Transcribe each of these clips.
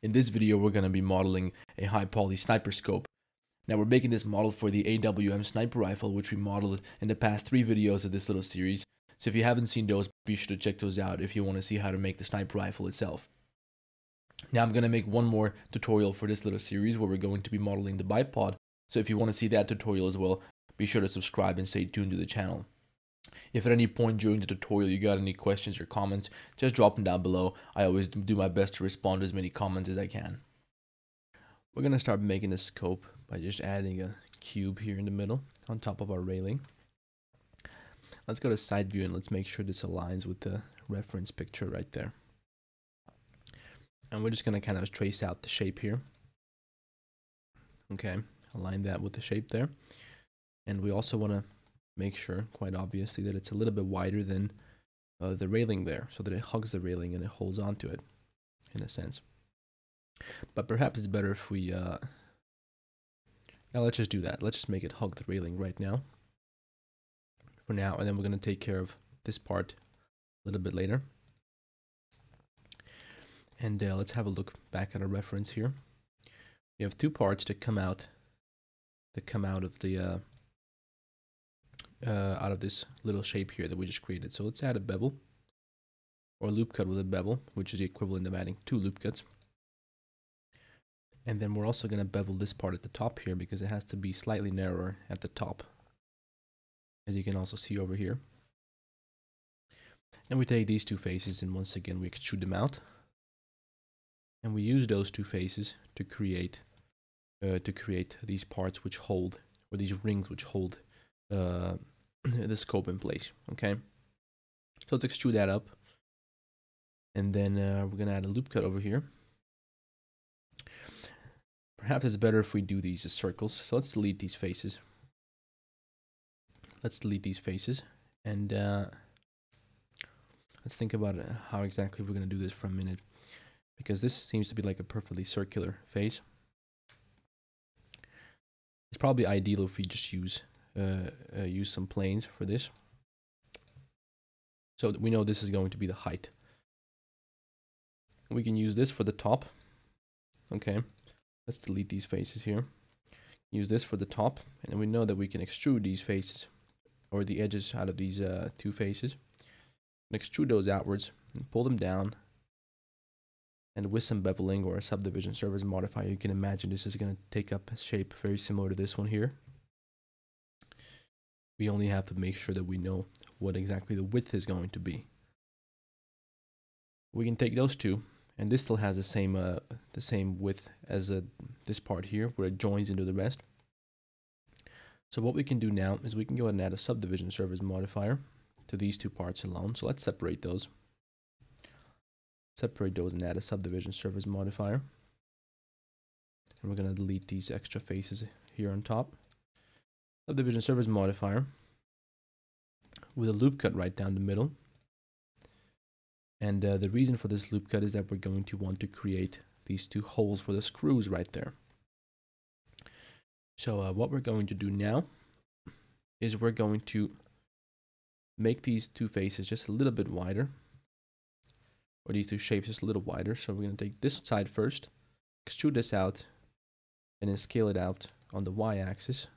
In this video, we're going to be modeling a high poly sniper scope. Now we're making this model for the AWM sniper rifle, which we modeled in the past three videos of this little series. So if you haven't seen those, be sure to check those out if you want to see how to make the sniper rifle itself. Now I'm going to make one more tutorial for this little series where we're going to be modeling the bipod. So if you want to see that tutorial as well, be sure to subscribe and stay tuned to the channel. If at any point during the tutorial you got any questions or comments, just drop them down below. I always do my best to respond to as many comments as I can. We're going to start making a scope by just adding a cube here in the middle on top of our railing. Let's go to side view and let's make sure this aligns with the reference picture right there. And we're just going to kind of trace out the shape here. Okay, align that with the shape there. And we also want to make sure, quite obviously, that it's a little bit wider than uh, the railing there, so that it hugs the railing and it holds onto it, in a sense. But perhaps it's better if we, uh, now let's just do that. Let's just make it hug the railing right now, for now, and then we're going to take care of this part a little bit later. And uh, let's have a look back at our reference here. We have two parts that come out, that come out of the uh, uh, out of this little shape here that we just created. So let's add a bevel or loop cut with a bevel, which is the equivalent of adding two loop cuts. And then we're also going to bevel this part at the top here because it has to be slightly narrower at the top, as you can also see over here. And we take these two faces and once again we extrude them out. And we use those two faces to create uh, to create these parts which hold, or these rings which hold uh, the scope in place. Okay, so let's extrude that up, and then uh, we're gonna add a loop cut over here. Perhaps it's better if we do these as circles. So let's delete these faces. Let's delete these faces, and uh, let's think about uh, how exactly we're gonna do this for a minute, because this seems to be like a perfectly circular face. It's probably ideal if we just use use some planes for this. So we know this is going to be the height. We can use this for the top. Okay, let's delete these faces here. Use this for the top, and we know that we can extrude these faces or the edges out of these uh, two faces. And extrude those outwards and pull them down. And with some beveling or a subdivision surface modifier, you can imagine this is going to take up a shape very similar to this one here we only have to make sure that we know what exactly the width is going to be. We can take those two, and this still has the same uh, the same width as uh, this part here, where it joins into the rest. So what we can do now is we can go ahead and add a subdivision surface modifier to these two parts alone. So let's separate those. Separate those and add a subdivision surface modifier. And we're going to delete these extra faces here on top subdivision surface modifier with a loop cut right down the middle. And uh, the reason for this loop cut is that we're going to want to create these two holes for the screws right there. So uh, what we're going to do now is we're going to make these two faces just a little bit wider or these two shapes just a little wider. So we're going to take this side first, extrude this out, and then scale it out on the y-axis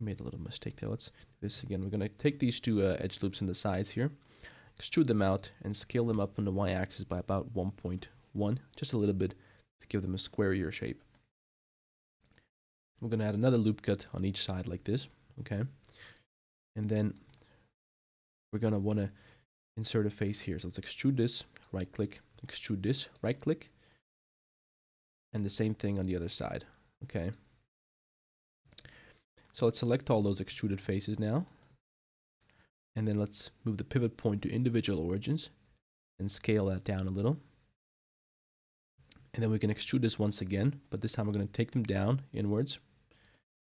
made a little mistake there. Let's do this again. We're going to take these two uh, edge loops in the sides here, extrude them out, and scale them up on the y-axis by about 1.1, just a little bit to give them a squarier shape. We're going to add another loop cut on each side like this, okay? And then we're going to want to insert a face here. So let's extrude this, right click, extrude this, right click, and the same thing on the other side, okay? So let's select all those extruded faces now. And then let's move the pivot point to individual origins and scale that down a little. And then we can extrude this once again, but this time we're going to take them down inwards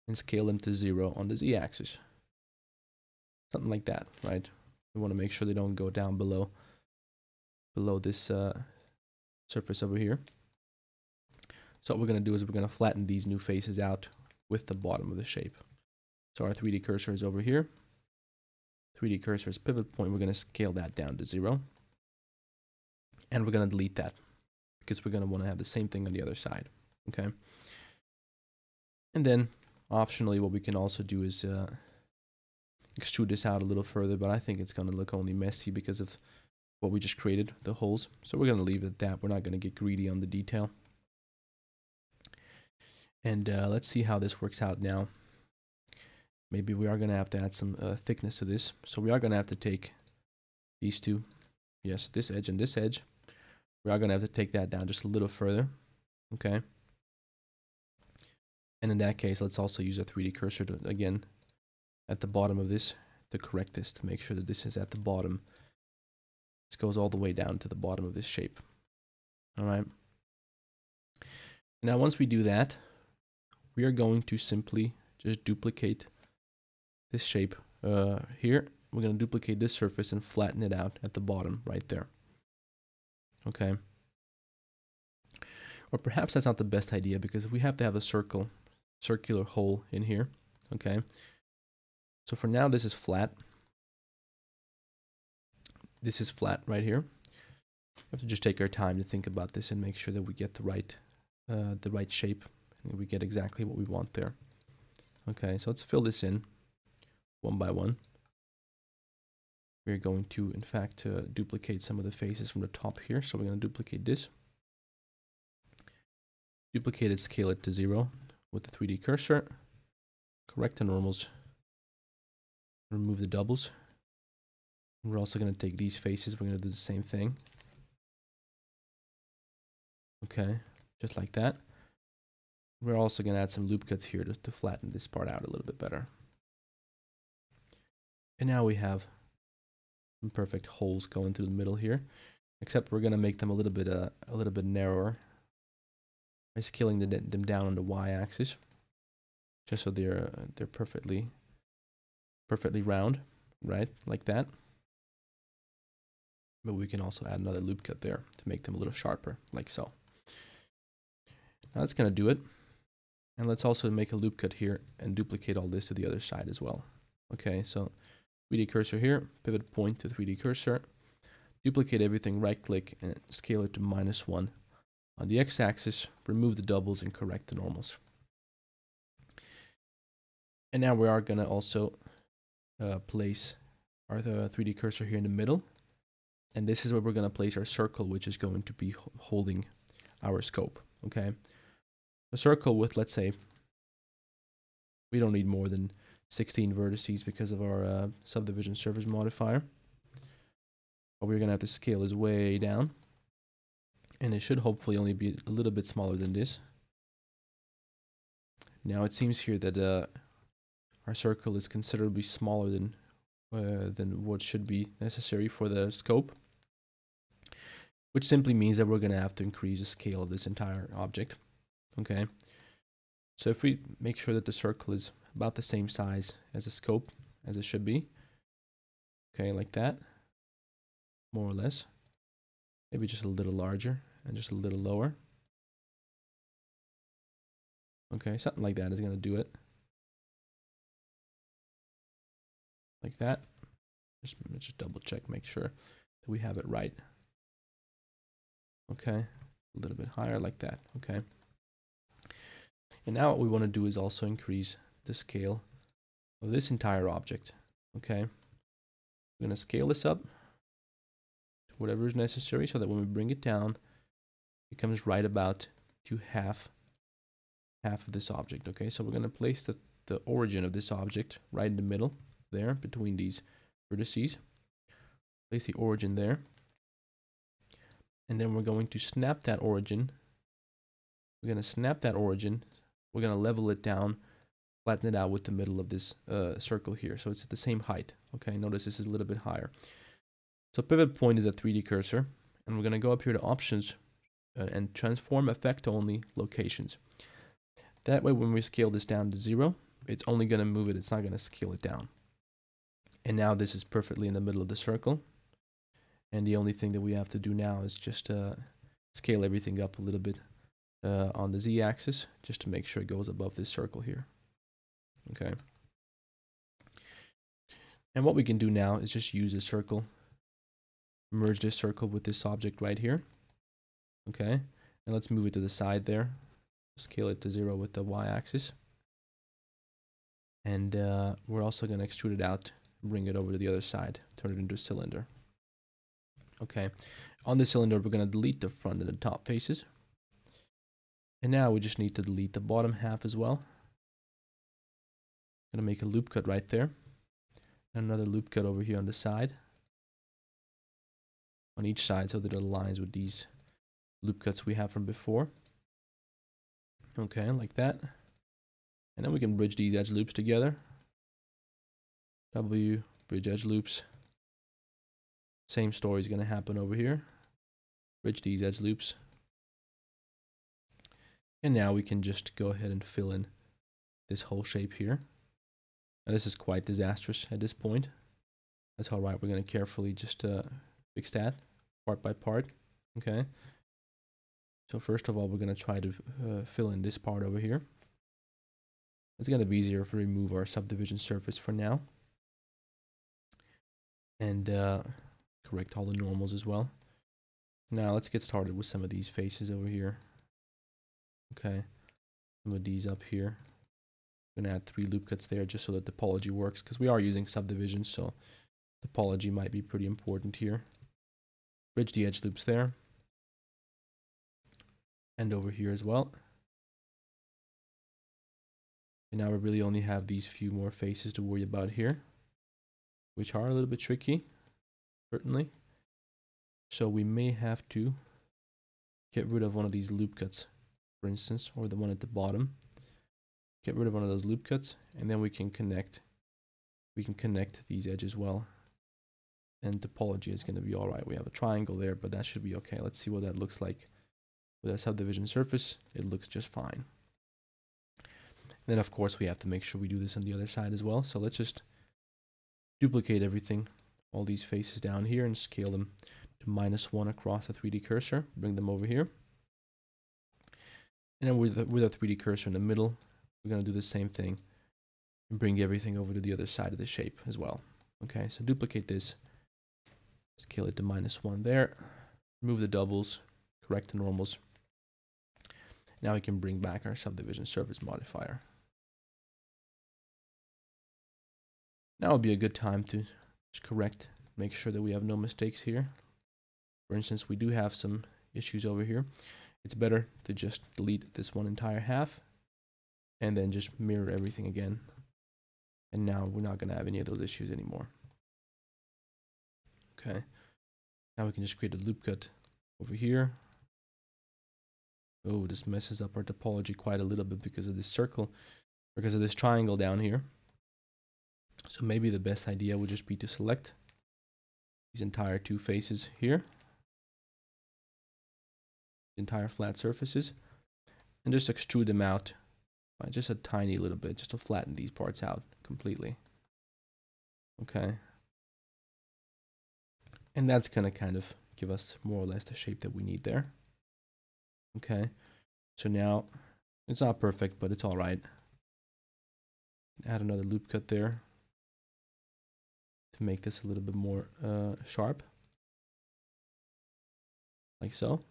and scale them to zero on the z-axis. Something like that, right? We want to make sure they don't go down below below this uh, surface over here. So what we're going to do is we're going to flatten these new faces out with the bottom of the shape. So our 3D cursor is over here. 3D cursor's pivot point, we're going to scale that down to zero. and we're going to delete that because we're going to want to have the same thing on the other side. Okay. And then optionally, what we can also do is uh, extrude this out a little further, but I think it's going to look only messy because of what we just created, the holes. So we're going to leave it at that. We're not going to get greedy on the detail. And uh, let's see how this works out now. Maybe we are going to have to add some uh, thickness to this. So we are going to have to take these two. Yes, this edge and this edge. We are going to have to take that down just a little further. Okay. And in that case, let's also use a 3D cursor to, again, at the bottom of this to correct this, to make sure that this is at the bottom. This goes all the way down to the bottom of this shape. All right. Now, once we do that, we are going to simply just duplicate this shape uh, here. We're going to duplicate this surface and flatten it out at the bottom right there. Okay. Or perhaps that's not the best idea because we have to have a circle, circular hole in here. Okay. So for now, this is flat. This is flat right here. We have to just take our time to think about this and make sure that we get the right, uh, the right shape and we get exactly what we want there. Okay, so let's fill this in one by one. We're going to, in fact, uh, duplicate some of the faces from the top here. So we're going to duplicate this. Duplicate it, scale it to zero with the 3D cursor. Correct the normals. Remove the doubles. We're also going to take these faces. We're going to do the same thing. Okay, just like that. We're also going to add some loop cuts here to, to flatten this part out a little bit better. And now we have some perfect holes going through the middle here, except we're going to make them a little bit uh, a little bit narrower by scaling the, them down on the y-axis, just so they're uh, they're perfectly perfectly round, right, like that. But we can also add another loop cut there to make them a little sharper, like so. Now that's going to do it. And let's also make a loop cut here and duplicate all this to the other side as well. Okay, so 3D cursor here, pivot point to 3D cursor, duplicate everything, right click and scale it to minus one. On the x-axis, remove the doubles and correct the normals. And now we are gonna also uh, place our 3D uh, cursor here in the middle. And this is where we're gonna place our circle, which is going to be holding our scope, okay? a circle with, let's say, we don't need more than 16 vertices because of our uh, subdivision surface modifier. What we're going to have to scale is way down. And it should hopefully only be a little bit smaller than this. Now it seems here that uh, our circle is considerably smaller than uh, than what should be necessary for the scope. Which simply means that we're going to have to increase the scale of this entire object. Okay. So if we make sure that the circle is about the same size as the scope as it should be. Okay, like that. More or less. Maybe just a little larger and just a little lower. Okay, something like that is going to do it. Like that. Just, just double check, make sure that we have it right. Okay, a little bit higher like that. Okay. And now what we want to do is also increase the scale of this entire object. Okay. We're going to scale this up to whatever is necessary so that when we bring it down, it comes right about to half half of this object. Okay, so we're going to place the, the origin of this object right in the middle there between these vertices. Place the origin there. And then we're going to snap that origin. We're going to snap that origin we're going to level it down, flatten it out with the middle of this uh, circle here. So it's at the same height. Okay, notice this is a little bit higher. So pivot point is a 3D cursor. And we're going to go up here to options uh, and transform affect only locations. That way, when we scale this down to zero, it's only going to move it. It's not going to scale it down. And now this is perfectly in the middle of the circle. And the only thing that we have to do now is just uh, scale everything up a little bit uh, on the z-axis just to make sure it goes above this circle here. Okay. And what we can do now is just use a circle merge this circle with this object right here. Okay, and let's move it to the side there. Scale it to zero with the y-axis. And uh, we're also going to extrude it out, bring it over to the other side, turn it into a cylinder. Okay, on the cylinder, we're going to delete the front and the top faces. And now we just need to delete the bottom half as well. Gonna make a loop cut right there. And Another loop cut over here on the side. On each side so that it aligns with these loop cuts we have from before. Okay, like that. And then we can bridge these edge loops together. W, bridge edge loops. Same story is going to happen over here. Bridge these edge loops. And now we can just go ahead and fill in this whole shape here. Now this is quite disastrous at this point. That's all right. We're going to carefully just uh, fix that part by part. Okay. So first of all, we're going to try to uh, fill in this part over here. It's going to be easier if we remove our subdivision surface for now. And uh, correct all the normals as well. Now let's get started with some of these faces over here. Okay, some of these up here. I'm gonna add three loop cuts there just so that topology works because we are using subdivisions, so topology might be pretty important here. Bridge the edge loops there. And over here as well. And now we really only have these few more faces to worry about here, which are a little bit tricky, certainly. So we may have to get rid of one of these loop cuts for instance, or the one at the bottom. Get rid of one of those loop cuts, and then we can connect. We can connect these edges well. And topology is going to be all right. We have a triangle there, but that should be okay. Let's see what that looks like with a subdivision surface. It looks just fine. And then, of course, we have to make sure we do this on the other side as well. So let's just duplicate everything, all these faces down here, and scale them to minus one across the 3D cursor. Bring them over here. And then with, the, with a 3D cursor in the middle, we're going to do the same thing and bring everything over to the other side of the shape as well. Okay, so duplicate this, scale it to minus one there, remove the doubles, correct the normals. Now we can bring back our subdivision surface modifier. Now would be a good time to just correct, make sure that we have no mistakes here. For instance, we do have some issues over here it's better to just delete this one entire half and then just mirror everything again. And now we're not going to have any of those issues anymore. Okay. Now we can just create a loop cut over here. Oh, this messes up our topology quite a little bit because of this circle, because of this triangle down here. So maybe the best idea would just be to select these entire two faces here entire flat surfaces and just extrude them out by just a tiny little bit just to flatten these parts out completely. Okay? And that's gonna kind of give us more or less the shape that we need there. Okay? So now it's not perfect but it's all right add another loop cut there to make this a little bit more uh, sharp. Like so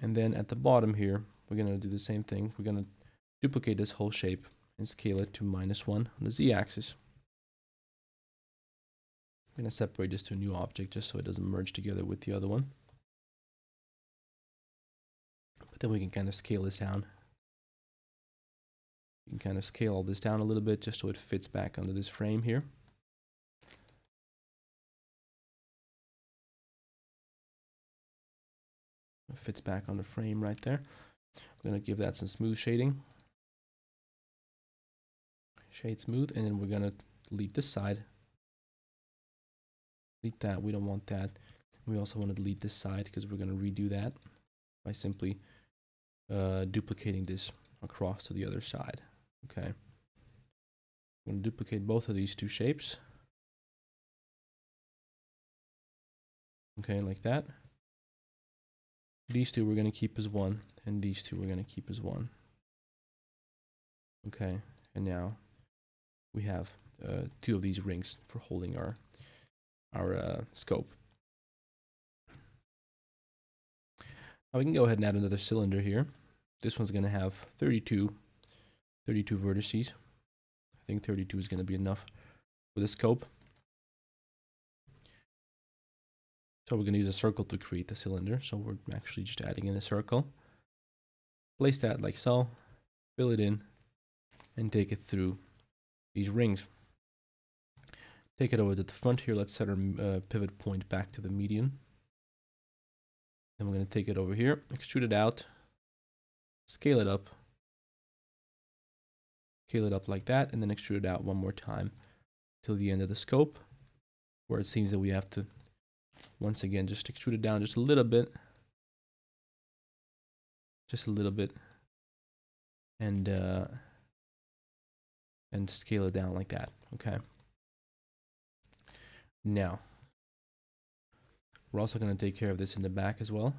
and then at the bottom here, we're going to do the same thing. We're going to duplicate this whole shape and scale it to minus 1 on the z-axis. I'm going to separate this to a new object just so it doesn't merge together with the other one. But then we can kind of scale this down. You can kind of scale all this down a little bit just so it fits back under this frame here. Fits back on the frame right there. I'm going to give that some smooth shading. Shade smooth, and then we're going to delete this side. Delete that, we don't want that. We also want to delete this side because we're going to redo that by simply uh, duplicating this across to the other side. Okay. I'm going to duplicate both of these two shapes. Okay, like that. These two we're going to keep as one, and these two we're going to keep as one. Okay, and now we have uh, two of these rings for holding our our uh, scope. Now we can go ahead and add another cylinder here. This one's going to have 32, 32 vertices. I think 32 is going to be enough for the scope. So we're going to use a circle to create the cylinder. So we're actually just adding in a circle. Place that like so, fill it in, and take it through these rings. Take it over to the front here. Let's set our uh, pivot point back to the median. Then we're going to take it over here, extrude it out, scale it up, scale it up like that, and then extrude it out one more time till the end of the scope, where it seems that we have to, once again, just extrude it down just a little bit, just a little bit, and uh, and scale it down like that. Okay. Now, we're also going to take care of this in the back as well.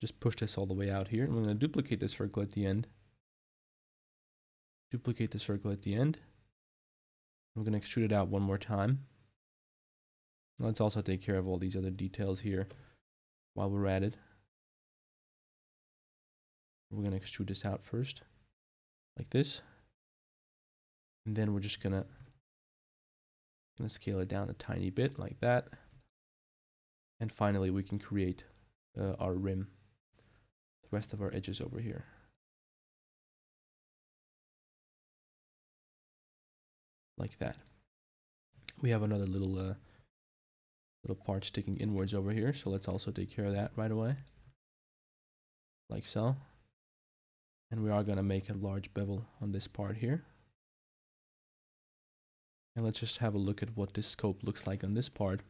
Just push this all the way out here. We're going to duplicate the circle at the end. Duplicate the circle at the end. We're going to extrude it out one more time. Let's also take care of all these other details here while we're at it. We're going to extrude this out first, like this. And then we're just going to scale it down a tiny bit like that. And finally, we can create uh, our rim, the rest of our edges over here. Like that. We have another little uh, little part sticking inwards over here, so let's also take care of that right away. Like so. And we are going to make a large bevel on this part here. And let's just have a look at what this scope looks like on this part.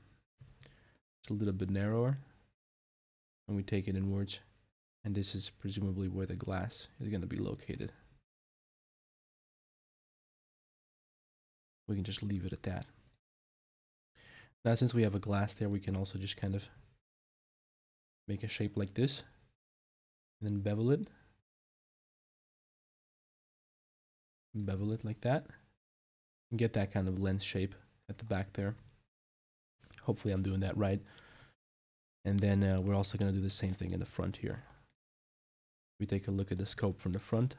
It's a little bit narrower. And we take it inwards. And this is presumably where the glass is going to be located. We can just leave it at that. Now since we have a glass there, we can also just kind of make a shape like this. And then bevel it. Bevel it like that and get that kind of lens shape at the back there. Hopefully I'm doing that right. And then uh, we're also going to do the same thing in the front here. We take a look at the scope from the front.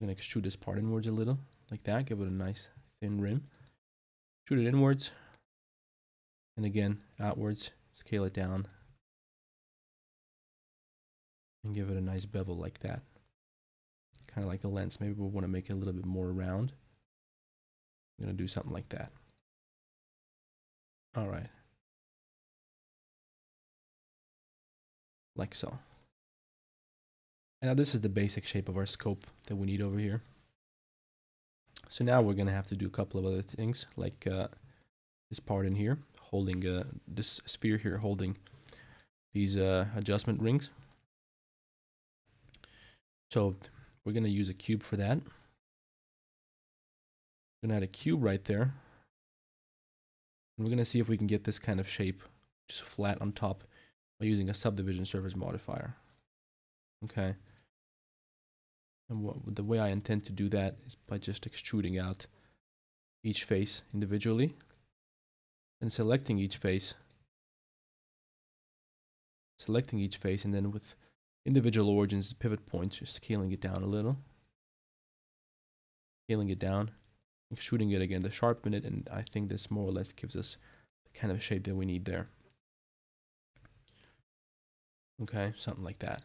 I'm going to extrude this part inwards a little, like that. Give it a nice thin rim. Shoot it inwards. And again, outwards. Scale it down. And give it a nice bevel like that. Kind of like a lens. Maybe we'll want to make it a little bit more round. I'm going to do something like that. All right. Like so. And now this is the basic shape of our scope that we need over here. So now we're going to have to do a couple of other things, like uh, this part in here, holding uh, this sphere here, holding these uh, adjustment rings. So we're going to use a cube for that going to add a cube right there. And we're going to see if we can get this kind of shape just flat on top by using a subdivision surface modifier. Okay. And what, the way I intend to do that is by just extruding out each face individually and selecting each face. Selecting each face and then with individual origins pivot points, scaling it down a little. Scaling it down shooting it again to sharpen it and I think this more or less gives us the kind of shape that we need there. Okay, something like that.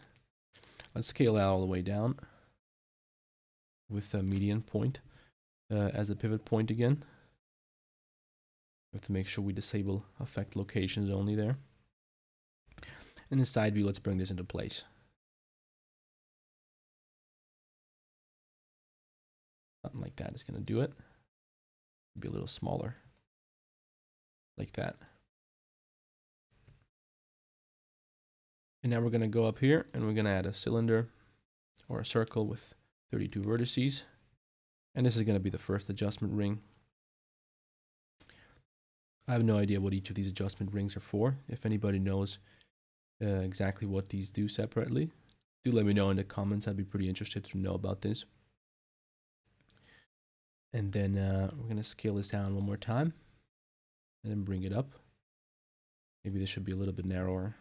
Let's scale that all the way down with a median point uh, as a pivot point again. Have to make sure we disable affect locations only there. In the side view, let's bring this into place. Something like that is going to do it be a little smaller like that. And now we're going to go up here and we're going to add a cylinder or a circle with 32 vertices. And this is going to be the first adjustment ring. I have no idea what each of these adjustment rings are for. If anybody knows uh, exactly what these do separately, do let me know in the comments. I'd be pretty interested to know about this. And then uh, we're going to scale this down one more time. and then bring it up. Maybe this should be a little bit narrower.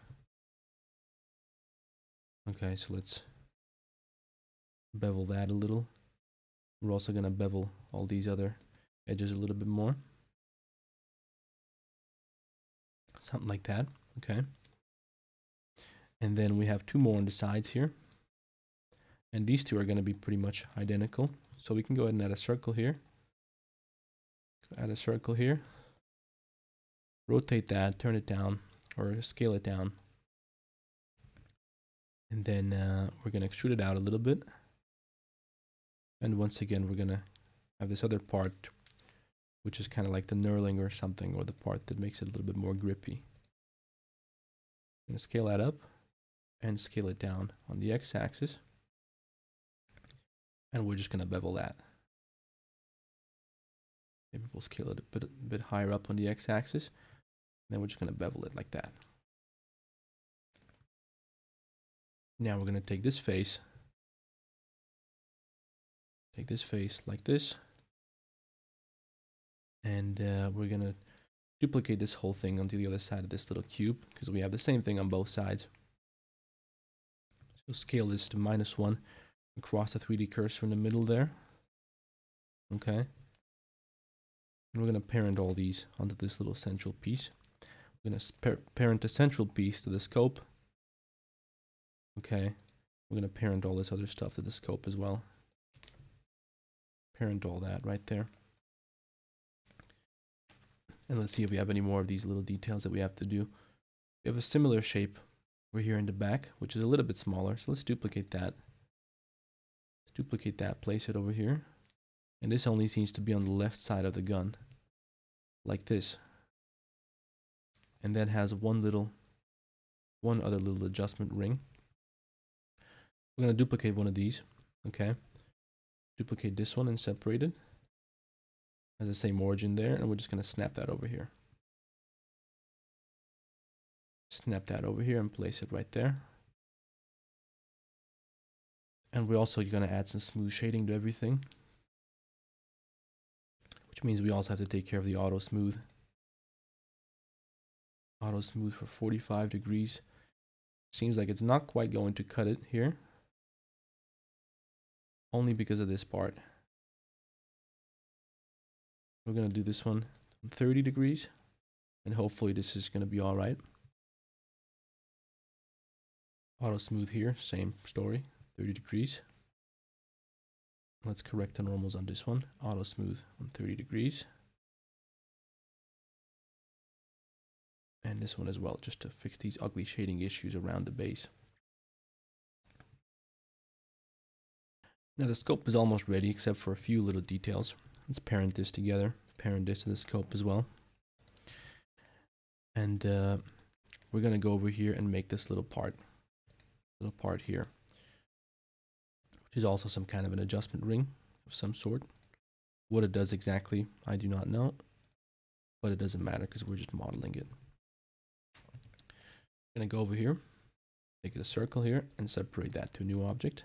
Okay, so let's bevel that a little. We're also going to bevel all these other edges a little bit more. Something like that. Okay. And then we have two more on the sides here. And these two are going to be pretty much identical. So we can go ahead and add a circle here. Add a circle here. Rotate that, turn it down, or scale it down. And then uh, we're going to extrude it out a little bit. And once again, we're going to have this other part, which is kind of like the knurling or something, or the part that makes it a little bit more grippy. I'm going to scale that up and scale it down on the x-axis. And we're just going to bevel that. Maybe we'll scale it a bit, a bit higher up on the x-axis. Then we're just going to bevel it like that. Now we're going to take this face, take this face like this, and uh, we're going to duplicate this whole thing onto the other side of this little cube because we have the same thing on both sides. So scale this to minus one across the 3D cursor in the middle there. Okay. And we're going to parent all these onto this little central piece. We're going to parent the central piece to the scope Okay, we're going to parent all this other stuff to the scope as well. Parent all that right there. And let's see if we have any more of these little details that we have to do. We have a similar shape over here in the back, which is a little bit smaller. So let's duplicate that. Let's duplicate that, place it over here. And this only seems to be on the left side of the gun, like this. And that has one little, one other little adjustment ring. We're to duplicate one of these. Okay. Duplicate this one and separate it. Has the same origin there. And we're just going to snap that over here. Snap that over here and place it right there. And we're also going to add some smooth shading to everything. Which means we also have to take care of the auto smooth. Auto smooth for 45 degrees. Seems like it's not quite going to cut it here only because of this part. We're going to do this one 30 degrees and hopefully this is going to be all right. Auto smooth here, same story, 30 degrees. Let's correct the normals on this one. Auto smooth on 30 degrees. And this one as well, just to fix these ugly shading issues around the base. Now the scope is almost ready except for a few little details. Let's parent this together, parent this to the scope as well. And uh, we're gonna go over here and make this little part, little part here, which is also some kind of an adjustment ring of some sort. What it does exactly, I do not know, but it doesn't matter because we're just modeling it. I'm gonna go over here, make it a circle here, and separate that to a new object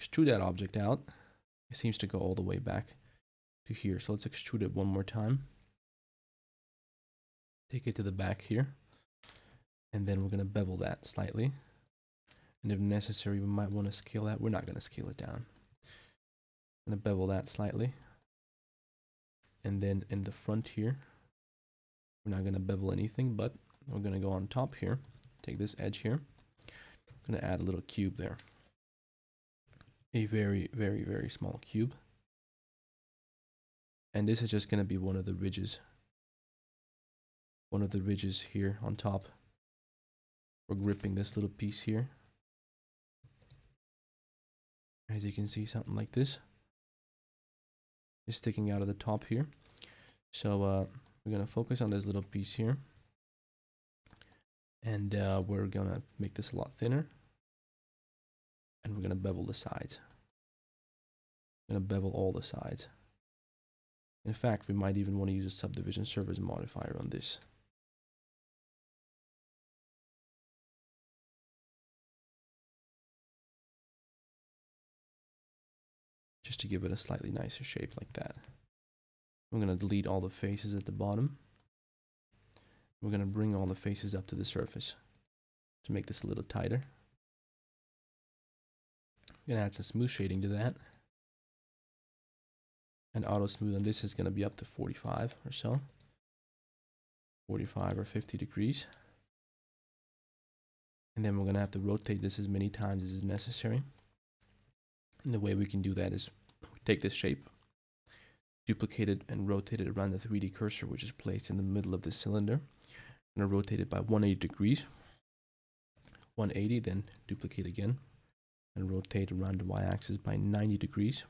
extrude that object out. It seems to go all the way back to here. So let's extrude it one more time. Take it to the back here. And then we're going to bevel that slightly. And if necessary, we might want to scale that. We're not going to scale it down. I'm going to bevel that slightly. And then in the front here, we're not going to bevel anything, but we're going to go on top here. Take this edge here. I'm going to add a little cube there a very, very, very small cube. And this is just going to be one of the ridges. One of the ridges here on top. We're gripping this little piece here. As you can see, something like this is sticking out of the top here. So uh, we're going to focus on this little piece here. And uh, we're going to make this a lot thinner and we're going to bevel the sides. Going to bevel all the sides. In fact, we might even want to use a subdivision surface modifier on this. Just to give it a slightly nicer shape like that. I'm going to delete all the faces at the bottom. We're going to bring all the faces up to the surface to make this a little tighter. I'm going to add some smooth shading to that. And auto smooth on this is going to be up to 45 or so. 45 or 50 degrees. And then we're going to have to rotate this as many times as is necessary. And the way we can do that is take this shape, duplicate it and rotate it around the 3D cursor, which is placed in the middle of the cylinder. I'm going to rotate it by 180 degrees. 180, then duplicate again and rotate around the y-axis by 90 degrees.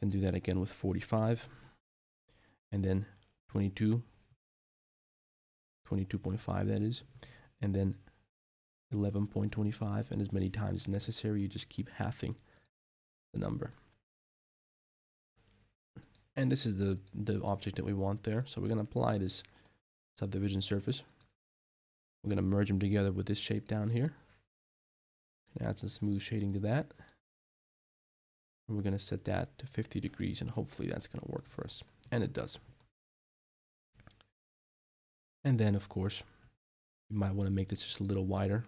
Then do that again with 45 and then 22, 22.5 that is, and then 11.25 and as many times as necessary you just keep halving the number. And this is the the object that we want there. So we're going to apply this subdivision surface. We're going to merge them together with this shape down here. Add some smooth shading to that we're going to set that to 50 degrees and hopefully that's going to work for us and it does and then of course you might want to make this just a little wider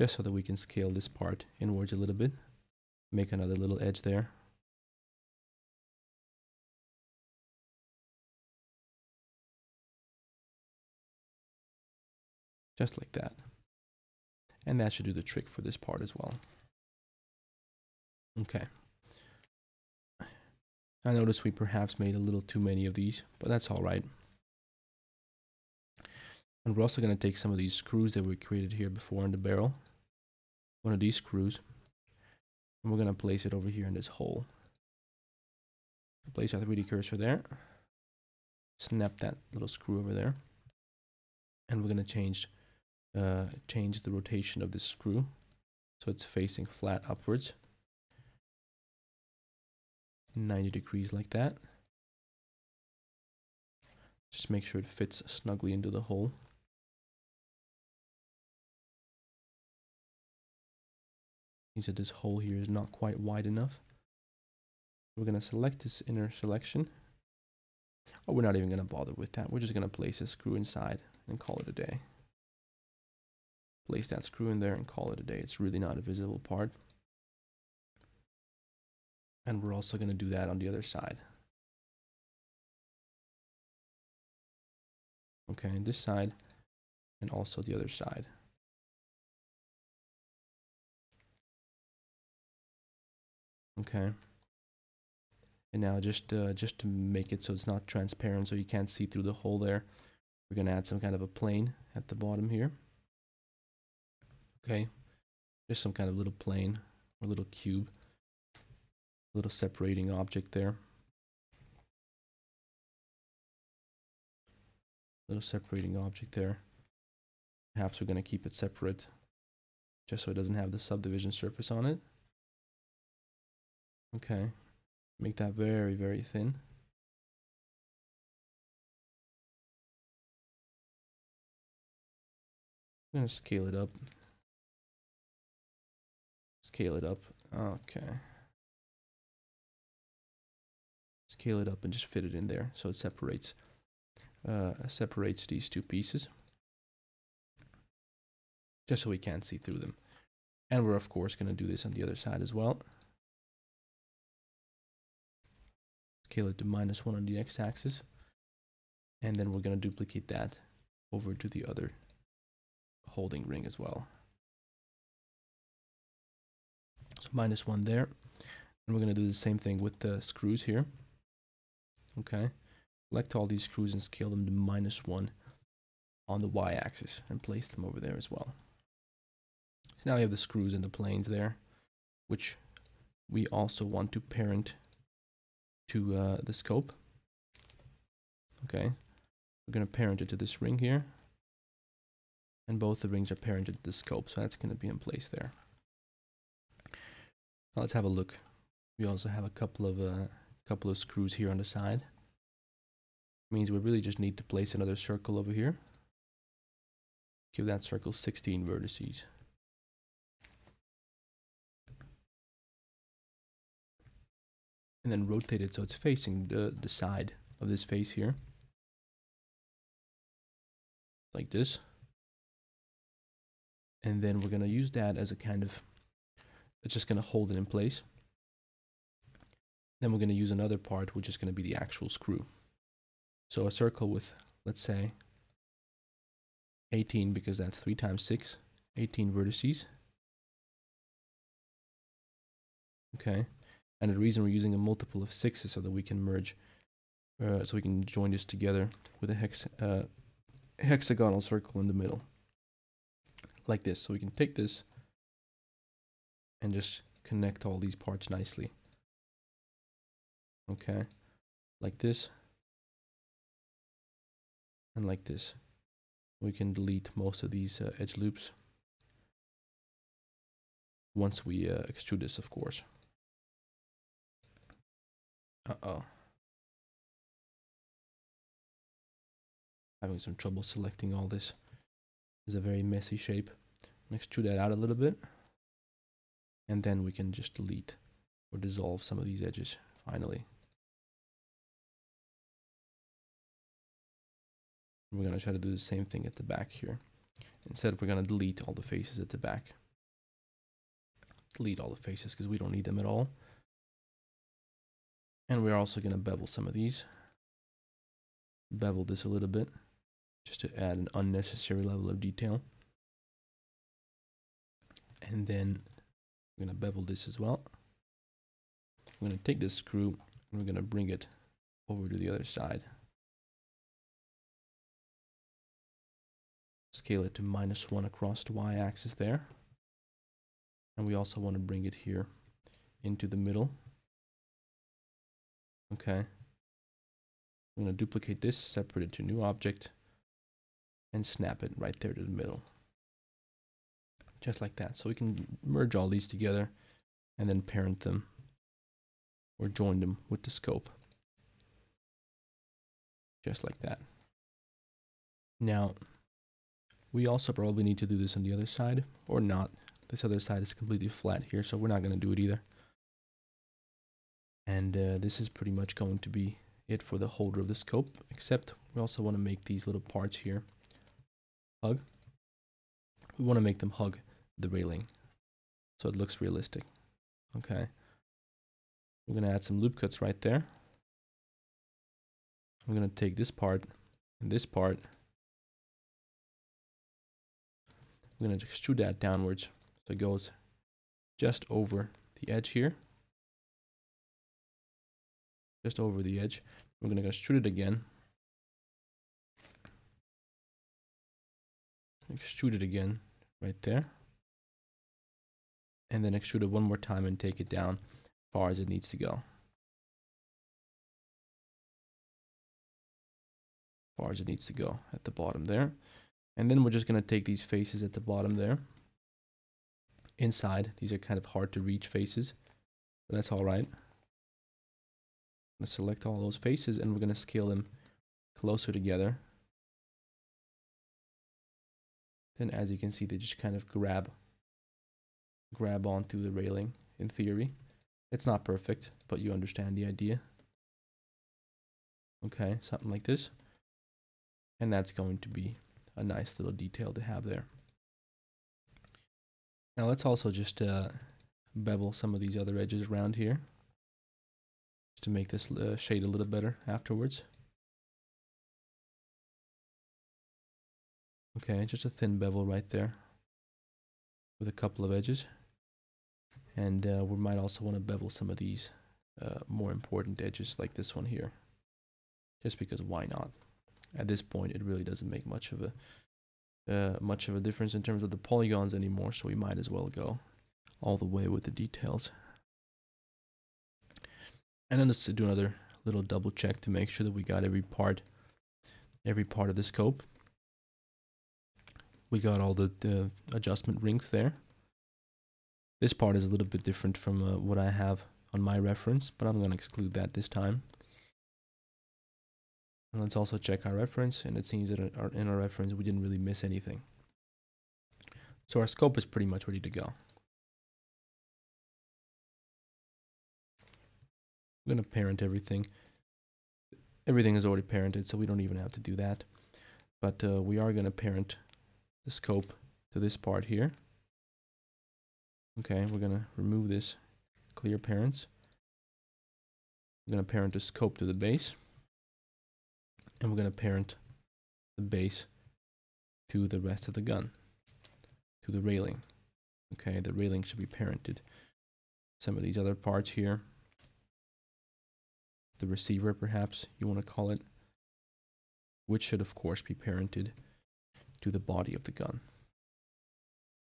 just so that we can scale this part inwards a little bit. Make another little edge there. Just like that. And that should do the trick for this part as well. Okay. I noticed we perhaps made a little too many of these, but that's all right. And we're also going to take some of these screws that we created here before in the barrel, one of these screws, and we're going to place it over here in this hole. Place our 3D cursor there, snap that little screw over there, and we're going to change uh, change the rotation of the screw so it's facing flat upwards 90 degrees like that just make sure it fits snugly into the hole means that this hole here is not quite wide enough. We're going to select this inner selection. Oh, we're not even going to bother with that. We're just going to place a screw inside and call it a day. Place that screw in there and call it a day. It's really not a visible part. And we're also going to do that on the other side. Okay, this side and also the other side. Okay. And now just uh, just to make it so it's not transparent so you can't see through the hole there, we're going to add some kind of a plane at the bottom here. Okay. Just some kind of little plane or little cube. Little separating object there. Little separating object there. Perhaps we're going to keep it separate just so it doesn't have the subdivision surface on it. Okay. Make that very, very thin. I'm going to scale it up. Scale it up. Okay. Scale it up and just fit it in there so it separates uh, separates these two pieces. Just so we can't see through them. And we're of course going to do this on the other side as well. scale it to minus 1 on the x-axis. And then we're going to duplicate that over to the other holding ring as well. So minus 1 there. And we're going to do the same thing with the screws here. Okay. Select all these screws and scale them to minus 1 on the y-axis and place them over there as well. So now we have the screws and the planes there, which we also want to parent to uh, the scope. Okay, we're going to parent it to this ring here. And both the rings are parented to the scope, so that's going to be in place there. Now let's have a look. We also have a couple of uh, couple of screws here on the side. Means we really just need to place another circle over here. Give that circle 16 vertices. and then rotate it so it's facing the, the side of this face here. Like this. And then we're going to use that as a kind of, it's just going to hold it in place. Then we're going to use another part, which is going to be the actual screw. So a circle with, let's say, 18, because that's 3 times 6, 18 vertices. Okay. And the reason we're using a multiple of 6 is so that we can merge, uh, so we can join this together with a hex, uh, hexagonal circle in the middle. Like this. So we can take this and just connect all these parts nicely. Okay. Like this. And like this. We can delete most of these uh, edge loops once we uh, extrude this, of course. Uh-oh. Having some trouble selecting all this. It's a very messy shape. Extrude that out a little bit. And then we can just delete or dissolve some of these edges, finally. We're going to try to do the same thing at the back here. Instead, we're going to delete all the faces at the back. Delete all the faces because we don't need them at all. And we're also going to bevel some of these. Bevel this a little bit just to add an unnecessary level of detail. And then going to bevel this as well. I'm to take this screw and we're to bring it over to the other side. Scale it to minus 1 across the y-axis there. And we also want to bring it here into the middle. Okay. I'm to duplicate this, separate it to new object, and snap it right there to the middle. Just like that. So we can merge all these together and then parent them or join them with the scope. Just like that. Now, we also probably need to do this on the other side or not. This other side is completely flat here, so we're not going to do it either. And uh, this is pretty much going to be it for the holder of the scope, except we also want to make these little parts here hug. We want to make them hug the railing so it looks realistic. Okay. We're going to add some loop cuts right there. I'm going to take this part and this part. I'm going to extrude that downwards so it goes just over the edge here. Just over the edge. We're going to extrude it again. Extrude it again right there and then extrude it one more time and take it down as far as it needs to go. As far as it needs to go at the bottom there. And then we're just going to take these faces at the bottom there. Inside, these are kind of hard to reach faces, but that's all right. I'm going to select all those faces and we're going to scale them closer together. Then as you can see, they just kind of grab grab onto the railing in theory. It's not perfect, but you understand the idea. Okay, something like this. And that's going to be a nice little detail to have there. Now let's also just uh, bevel some of these other edges around here. Just to make this uh, shade a little better afterwards. Okay, just a thin bevel right there with a couple of edges. And uh, we might also want to bevel some of these uh, more important edges like this one here. Just because why not? At this point, it really doesn't make much of a uh, much of a difference in terms of the polygons anymore, so we might as well go all the way with the details. And then let's do another little double check to make sure that we got every part, every part of the scope. We got all the, the adjustment rings there. This part is a little bit different from uh, what I have on my reference, but I'm going to exclude that this time. And let's also check our reference, and it seems that our, in our reference we didn't really miss anything. So our scope is pretty much ready to go. we're going to parent everything. Everything is already parented, so we don't even have to do that. But uh, we are going to parent the scope to this part here. Okay, we're going to remove this clear parents. We're going to parent the scope to the base. And we're going to parent the base to the rest of the gun, to the railing. Okay, the railing should be parented. Some of these other parts here, the receiver perhaps you want to call it, which should of course be parented to the body of the gun.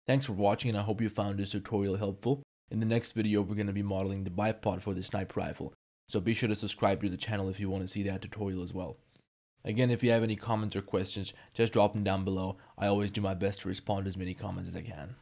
Thanks for watching and I hope you found this tutorial helpful. In the next video we're going to be modeling the bipod for the sniper rifle, so be sure to subscribe to the channel if you want to see that tutorial as well. Again, if you have any comments or questions, just drop them down below. I always do my best to respond to as many comments as I can.